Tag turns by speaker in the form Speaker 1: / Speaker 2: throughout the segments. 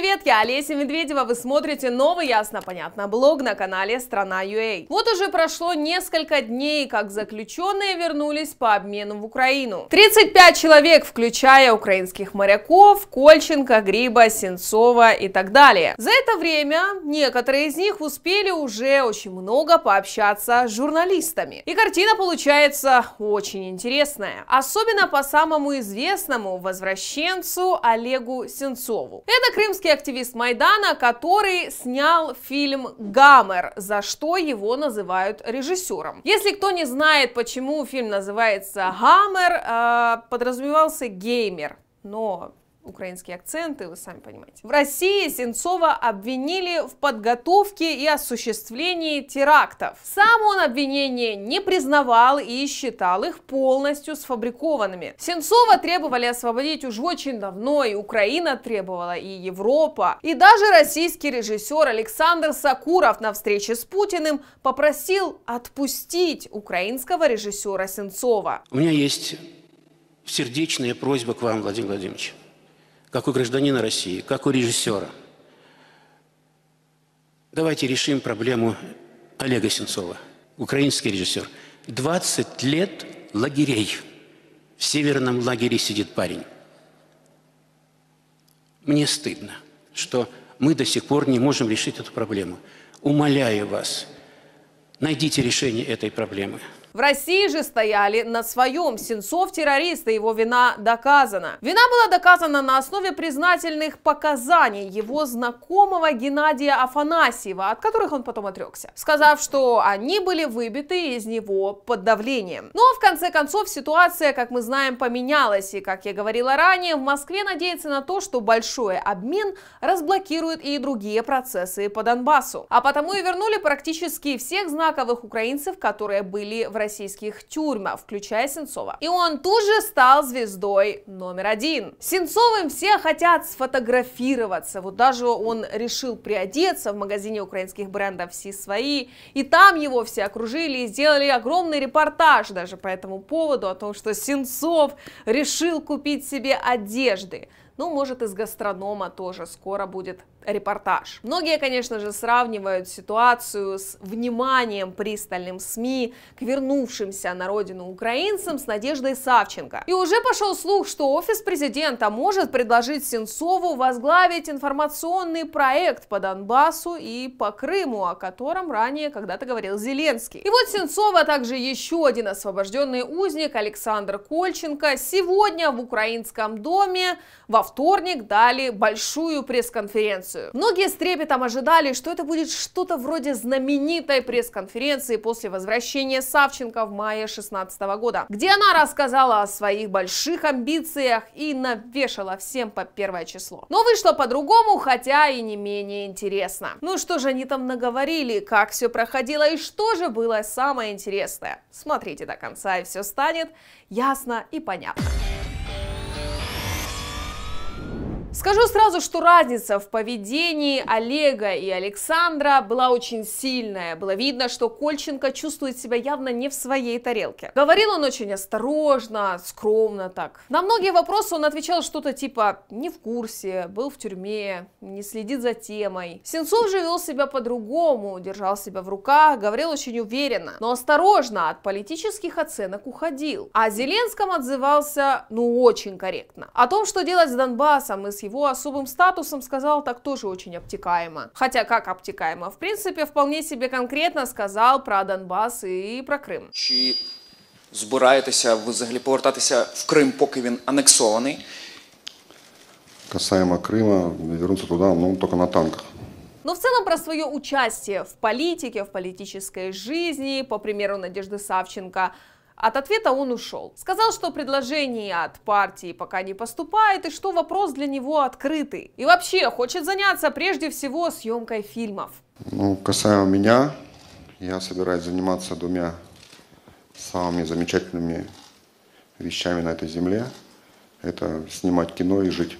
Speaker 1: привет! Я Олеся Медведева. Вы смотрите новый ясно-понятно блог на канале Страна.ua. Вот уже прошло несколько дней, как заключенные вернулись по обмену в Украину. 35 человек, включая украинских моряков, Кольченко, Гриба, Сенцова и так далее. За это время некоторые из них успели уже очень много пообщаться с журналистами. И картина получается очень интересная. Особенно по самому известному возвращенцу Олегу Сенцову. Это крымский активист Майдана, который снял фильм «Гаммер», за что его называют режиссером. Если кто не знает, почему фильм называется «Гаммер», э, подразумевался геймер, но украинские акценты, вы сами понимаете. В России Сенцова обвинили в подготовке и осуществлении терактов. Сам он обвинения не признавал и считал их полностью сфабрикованными. Сенцова требовали освободить уже очень давно, и Украина требовала, и Европа. И даже российский режиссер Александр Сакуров на встрече с Путиным попросил отпустить украинского режиссера Сенцова.
Speaker 2: У меня есть сердечная просьба к вам, Владимир Владимирович как у гражданина России, как у режиссера. Давайте решим проблему Олега Сенцова, украинский режиссер. 20 лет лагерей. В северном лагере сидит парень. Мне стыдно, что мы до сих пор не можем решить эту проблему. Умоляю вас, найдите решение этой проблемы.
Speaker 1: В России же стояли на своем. Сенцов террорист, и его вина доказана. Вина была доказана на основе признательных показаний его знакомого Геннадия Афанасьева, от которых он потом отрекся, сказав, что они были выбиты из него под давлением. Но в конце концов ситуация, как мы знаем, поменялась, и, как я говорила ранее, в Москве надеется на то, что большой обмен разблокирует и другие процессы по Донбассу. А потому и вернули практически всех знаковых украинцев, которые были в российских тюрьмах, включая Сенцова. И он тут же стал звездой номер один. Сенцовым все хотят сфотографироваться. Вот даже он решил приодеться в магазине украинских брендов «Все свои». И там его все окружили и сделали огромный репортаж даже по этому поводу, о том, что Сенцов решил купить себе одежды. Ну, может, из гастронома тоже скоро будет репортаж. Многие, конечно же, сравнивают ситуацию с вниманием пристальным СМИ к вернувшимся на родину украинцам с Надеждой Савченко. И уже пошел слух, что офис президента может предложить Сенцову возглавить информационный проект по Донбассу и по Крыму, о котором ранее когда-то говорил Зеленский. И вот Сенцова, а также еще один освобожденный узник Александр Кольченко сегодня в украинском доме во вторник дали большую пресс-конференцию. Многие с трепетом ожидали, что это будет что-то вроде знаменитой пресс-конференции после возвращения Савченко в мае 2016 года, где она рассказала о своих больших амбициях и навешала всем по первое число. Но вышло по-другому, хотя и не менее интересно. Ну что же они там наговорили, как все проходило и что же было самое интересное? Смотрите до конца и все станет ясно и понятно. Скажу сразу, что разница в поведении Олега и Александра была очень сильная. Было видно, что Кольченко чувствует себя явно не в своей тарелке. Говорил он очень осторожно, скромно так. На многие вопросы он отвечал что-то типа «не в курсе», «был в тюрьме», «не следит за темой». Сенцов же вел себя по-другому, держал себя в руках, говорил очень уверенно, но осторожно от политических оценок уходил. А Зеленском отзывался, ну, очень корректно. О том, что делать с Донбассом и с его особым статусом сказал так тоже очень обтекаемо. Хотя как обтекаемо? В принципе, вполне себе конкретно сказал про Донбасс и про Крым.
Speaker 3: Чи збираєтеся ви взагалі повертатися в Крим, поки він анексований?
Speaker 4: Касаемо Крыма, вернуться туда, ну, только на танках.
Speaker 1: Но в целом про свое участие в политике, в политической жизни, по примеру Надежды Савченко, от ответа он ушел. Сказал, что предложение от партии пока не поступает и что вопрос для него открытый. И вообще хочет заняться прежде всего съемкой фильмов.
Speaker 4: Ну, касаемо меня, я собираюсь заниматься двумя самыми замечательными вещами на этой земле. Это снимать кино и жить.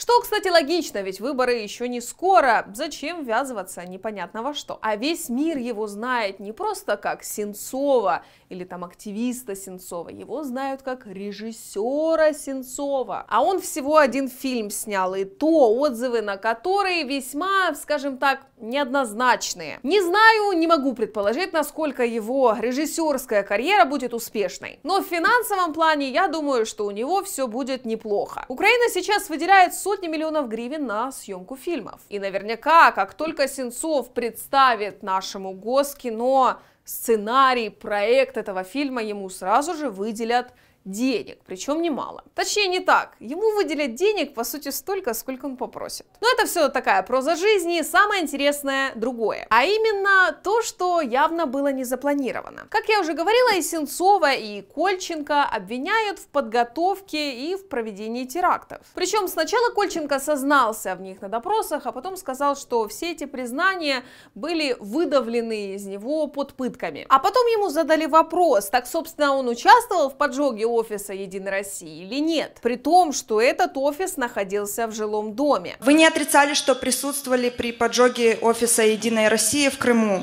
Speaker 1: Что, кстати, логично, ведь выборы еще не скоро. Зачем ввязываться непонятно во что? А весь мир его знает не просто как Сенцова или там активиста Сенцова, его знают как режиссера Сенцова. А он всего один фильм снял, и то отзывы на которые весьма, скажем так, неоднозначные. Не знаю, не могу предположить, насколько его режиссерская карьера будет успешной. Но в финансовом плане я думаю, что у него все будет неплохо. Украина сейчас выделяет сотни миллионов гривен на съемку фильмов. И наверняка, как только Сенцов представит нашему госкино сценарий, проект этого фильма, ему сразу же выделят денег, причем немало. Точнее, не так. Ему выделят денег, по сути, столько, сколько он попросит. Но это все такая проза жизни, самое интересное другое. А именно то, что явно было не запланировано. Как я уже говорила, и Сенцова, и Кольченко обвиняют в подготовке и в проведении терактов. Причем сначала Кольченко сознался в них на допросах, а потом сказал, что все эти признания были выдавлены из него под пытками. А потом ему задали вопрос, так, собственно, он участвовал в поджоге офиса Единой России или нет, при том, что этот офис находился в жилом доме.
Speaker 5: Вы не отрицали, что присутствовали при поджоге офиса Единой России в Крыму,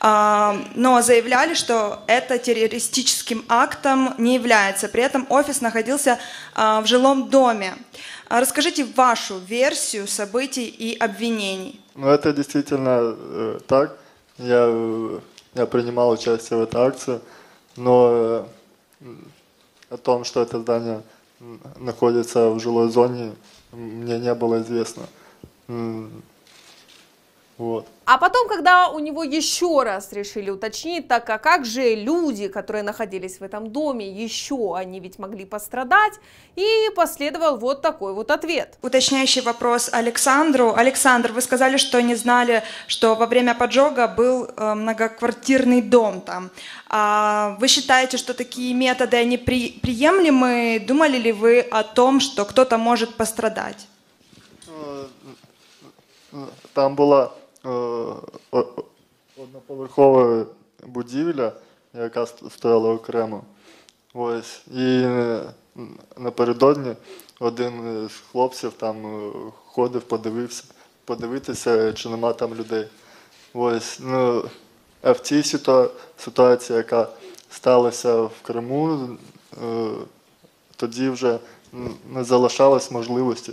Speaker 5: а, но заявляли, что это террористическим актом не является. При этом офис находился а, в жилом доме. А расскажите вашу версию событий и обвинений.
Speaker 6: Ну, это действительно э, так. Я, э, я принимал участие в этой акции, но э, о том, что это здание находится в жилой зоне, мне не было известно.
Speaker 1: Вот. А потом, когда у него еще раз решили уточнить, так а как же люди, которые находились в этом доме, еще они ведь могли пострадать, и последовал вот такой вот ответ.
Speaker 5: Уточняющий вопрос Александру. Александр, вы сказали, что не знали, что во время поджога был э, многоквартирный дом там. А вы считаете, что такие методы, они при, приемлемы? Думали ли вы о том, что кто-то может пострадать? Э,
Speaker 6: там была одноповерхова будівля, яка стояла окремо. Ось. І напередодні один з хлопців там ходив, подивився, подивитися, чи нема там людей. Ось. Ну, А в цій ситуації, яка сталася в Криму, тоді вже не залишалось можливості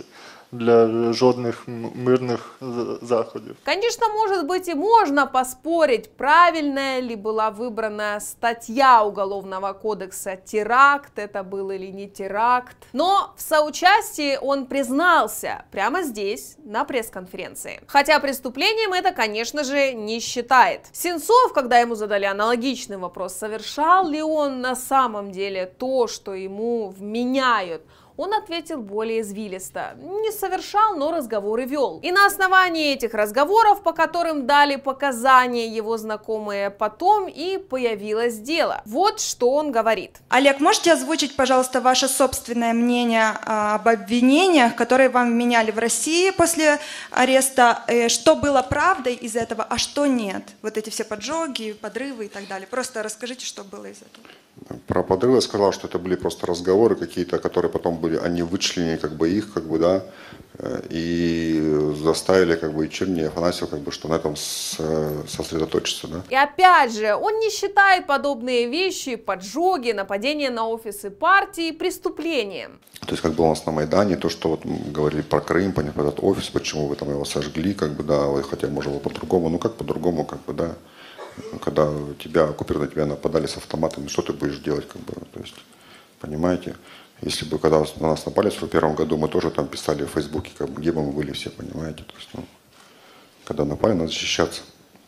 Speaker 6: для жодних мирных заходов.
Speaker 1: Конечно, может быть и можно поспорить, правильная ли была выбрана статья Уголовного кодекса теракт, это был или не теракт. Но в соучастии он признался прямо здесь, на пресс-конференции. Хотя преступлением это, конечно же, не считает. Сенцов, когда ему задали аналогичный вопрос, совершал ли он на самом деле то, что ему вменяют, он ответил более извилисто. Не совершал, но разговоры вел. И на основании этих разговоров, по которым дали показания его знакомые, потом и появилось дело. Вот что он говорит.
Speaker 5: Олег, можете озвучить, пожалуйста, ваше собственное мнение а, об обвинениях, которые вам меняли в России после ареста? Э, что было правдой из этого, а что нет? Вот эти все поджоги, подрывы и так далее. Просто расскажите, что было из этого.
Speaker 4: Про подрывы я сказал, что это были просто разговоры какие-то, которые потом были, они вычленили как бы их, как бы, да, э, и заставили как бы и Черни, и Афанасьев, как бы, что на этом сосредоточиться, да.
Speaker 1: И опять же, он не считает подобные вещи, поджоги, нападения на офисы партии преступлением.
Speaker 4: То есть, как было у нас на Майдане, то, что вот говорили про Крым, про этот офис, почему вы там его сожгли, как бы, да, хотя, может, было по-другому, ну, как по-другому, как бы, да когда тебя, оккуперы на тебя нападали с автоматами, что ты будешь делать, как бы, то есть, понимаете? Если бы, когда на нас напали в первом году, мы тоже там писали в Фейсбуке, как бы, где бы мы были все, понимаете? То есть, ну, когда напали, надо защищаться.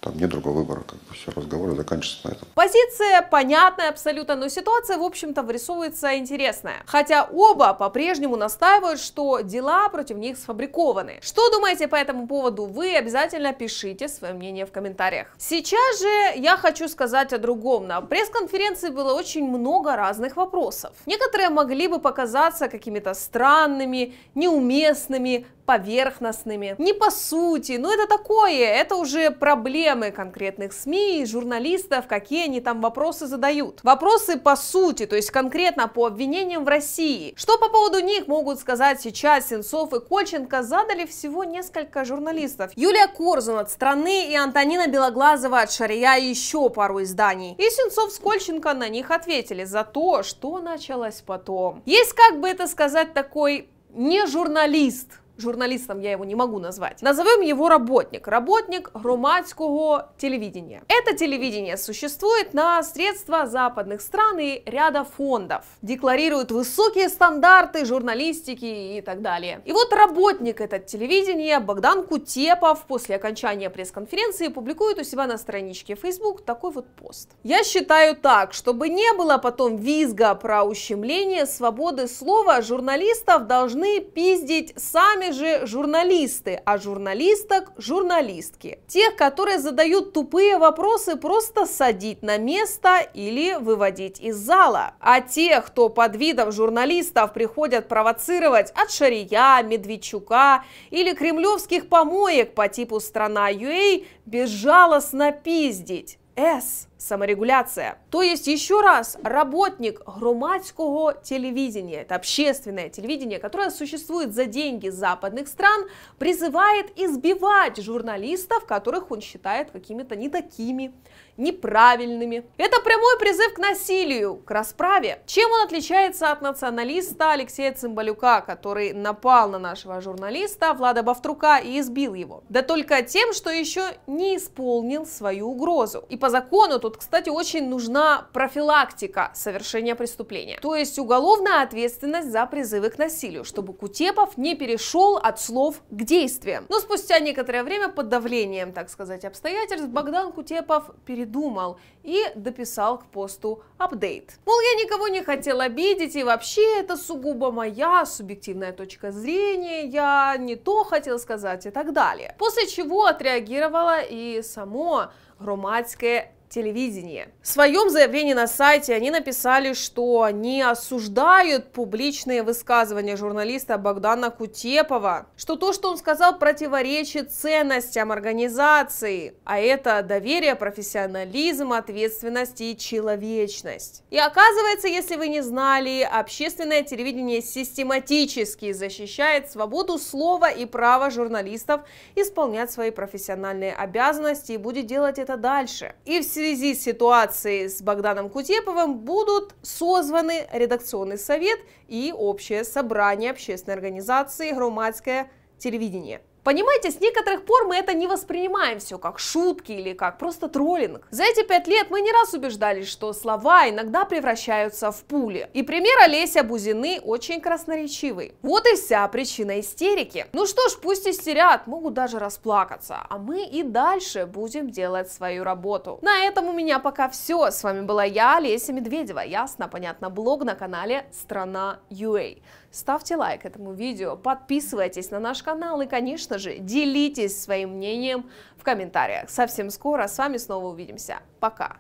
Speaker 4: Там нет другого выбора, как бы все, разговоры заканчиваются на этом.
Speaker 1: Позиция понятная абсолютно, но ситуация, в общем-то, вырисовывается интересная. Хотя оба по-прежнему настаивают, что дела против них сфабрикованы. Что думаете по этому поводу вы? Обязательно пишите свое мнение в комментариях. Сейчас же я хочу сказать о другом. На пресс-конференции было очень много разных вопросов. Некоторые могли бы показаться какими-то странными, неуместными, поверхностными, не по сути. Ну, это такое, это уже проблемы конкретных СМИ журналистов, какие они там вопросы задают. Вопросы по сути, то есть конкретно по обвинениям в России. Что по поводу них могут сказать сейчас Сенцов и Кольченко, задали всего несколько журналистов. Юлия Корзун от «Страны» и Антонина Белоглазова от «Шария» и еще пару изданий. И Сенцов с Кольченко на них ответили за то, что началось потом. Есть, как бы это сказать, такой не журналист, журналистом я его не могу назвать. Назовем его работник. Работник громадского телевидения. Это телевидение существует на средства западных стран и ряда фондов. Декларирует высокие стандарты журналистики и так далее. И вот работник этого телевидения Богдан Кутепов после окончания пресс-конференции публикует у себя на страничке Facebook такой вот пост. Я считаю так, чтобы не было потом визга про ущемление свободы слова, журналистов должны пиздить сами сами же журналисты, а журналисток – журналистки. Тех, которые задают тупые вопросы, просто садить на место или выводить из зала. А тех, кто под видом журналистов приходят провоцировать от Шария, Медведчука или кремлевских помоек по типу «Страна.ua» безжалостно пиздить. С саморегуляция. То есть, еще раз, работник громадского телевидения, это общественное телевидение, которое существует за деньги западных стран, призывает избивать журналистов, которых он считает какими-то не такими, неправильными. Это прямой призыв к насилию, к расправе. Чем он отличается от националиста Алексея Цымбалюка, который напал на нашего журналиста Влада Бавтрука и избил его? Да только тем, что еще не исполнил свою угрозу. И по закону тут, кстати, очень нужна профилактика совершения преступления. То есть уголовная ответственность за призывы к насилию, чтобы Кутепов не перешел от слов к действиям. Но спустя некоторое время под давлением, так сказать, обстоятельств, Богдан Кутепов перед придумал и дописал к посту апдейт. Мол, я никого не хотел обидеть, и вообще это сугубо моя субъективная точка зрения, я не то хотел сказать и так далее. После чего отреагировало и само громадское телевидение. В своем заявлении на сайте они написали, что они осуждают публичные высказывания журналиста Богдана Кутепова, что то, что он сказал, противоречит ценностям организации, а это доверие, профессионализм, ответственность и человечность. И оказывается, если вы не знали, общественное телевидение систематически защищает свободу слова и право журналистов исполнять свои профессиональные обязанности и будет делать это дальше. И все связи с ситуацией с Богданом Кутеповым будут созваны редакционный совет и общее собрание общественной организации «Громадское телевидение». Понимаете, с некоторых пор мы это не воспринимаем все как шутки или как просто троллинг. За эти пять лет мы не раз убеждались, что слова иногда превращаются в пули. И пример Олеся Бузины очень красноречивый. Вот и вся причина истерики. Ну что ж, пусть истерят, могут даже расплакаться, а мы и дальше будем делать свою работу. На этом у меня пока все. С вами была я, Олеся Медведева. Ясно, понятно, блог на канале Страна UA. Ставьте лайк этому видео, подписывайтесь на наш канал и, конечно же, делитесь своим мнением в комментариях. Совсем скоро с вами снова увидимся. Пока!